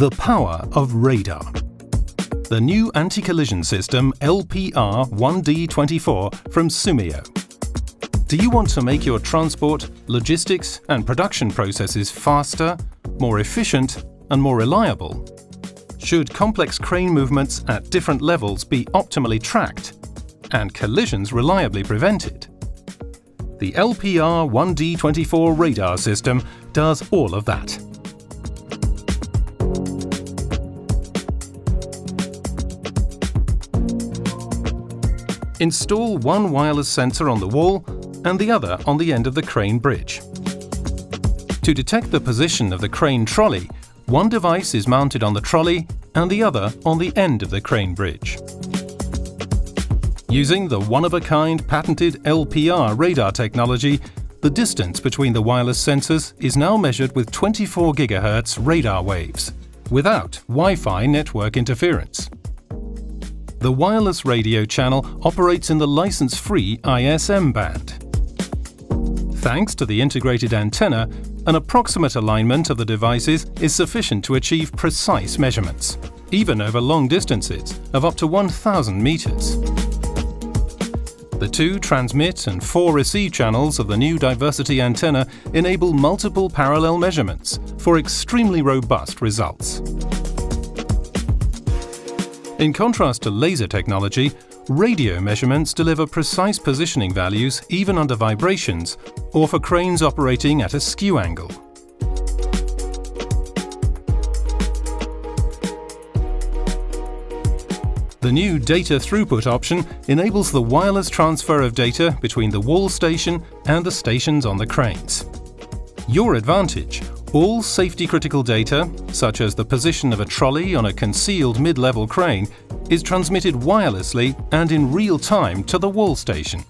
The power of radar. The new anti-collision system LPR-1D24 from Symeo. Do you want to make your transport, logistics and production processes faster, more efficient and more reliable? Should complex crane movements at different levels be optimally tracked and collisions reliably prevented? The LPR-1D24 radar system does all of that. Install one wireless sensor on the wall and the other on the end of the crane bridge. To detect the position of the crane trolley, one device is mounted on the trolley and the other on the end of the crane bridge. Using the one-of-a-kind patented LPR radar technology, the distance between the wireless sensors is now measured with 24 GHz radar waves, without Wi-Fi network interference. The wireless radio channel operates in the license-free ISM band. Thanks to the integrated antenna, an approximate alignment of the devices is sufficient to achieve precise measurements, even over long distances of up to 1,000 meters. The two transmit and four receive channels of the new diversity antenna enable multiple parallel measurements for extremely robust results. In contrast to laser technology, radio measurements deliver precise positioning values even under vibrations or for cranes operating at a skew angle. The new data throughput option enables the wireless transfer of data between the wall station and the stations on the cranes. Your advantage all safety-critical data, such as the position of a trolley on a concealed mid-level crane, is transmitted wirelessly and in real time to the wall station.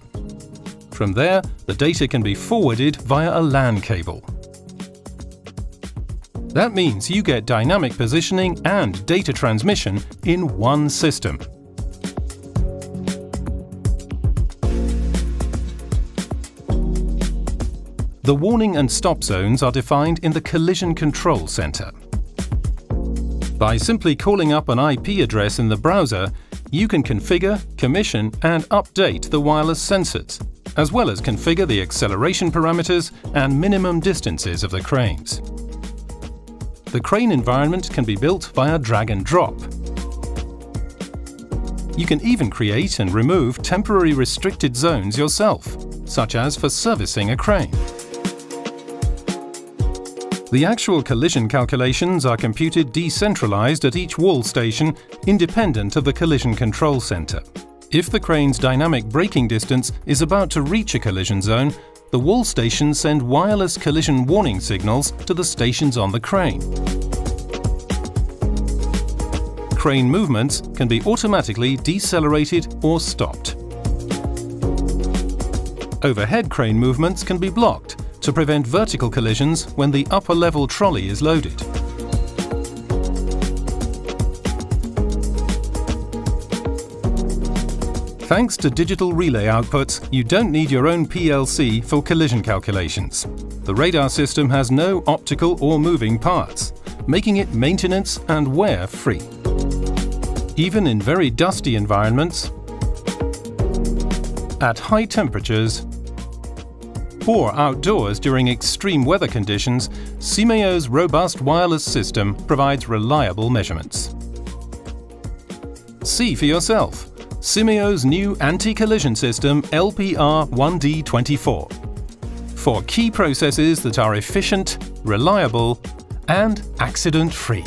From there, the data can be forwarded via a LAN cable. That means you get dynamic positioning and data transmission in one system. The warning and stop zones are defined in the Collision Control Center. By simply calling up an IP address in the browser, you can configure, commission and update the wireless sensors, as well as configure the acceleration parameters and minimum distances of the cranes. The crane environment can be built via drag and drop. You can even create and remove temporary restricted zones yourself, such as for servicing a crane. The actual collision calculations are computed decentralized at each wall station, independent of the collision control center. If the crane's dynamic braking distance is about to reach a collision zone, the wall stations send wireless collision warning signals to the stations on the crane. Crane movements can be automatically decelerated or stopped. Overhead crane movements can be blocked to prevent vertical collisions when the upper level trolley is loaded. Thanks to digital relay outputs, you don't need your own PLC for collision calculations. The radar system has no optical or moving parts, making it maintenance and wear free. Even in very dusty environments, at high temperatures or outdoors during extreme weather conditions, Symeo's robust wireless system provides reliable measurements. See for yourself Symeo's new anti-collision system LPR-1D24 for key processes that are efficient, reliable and accident-free.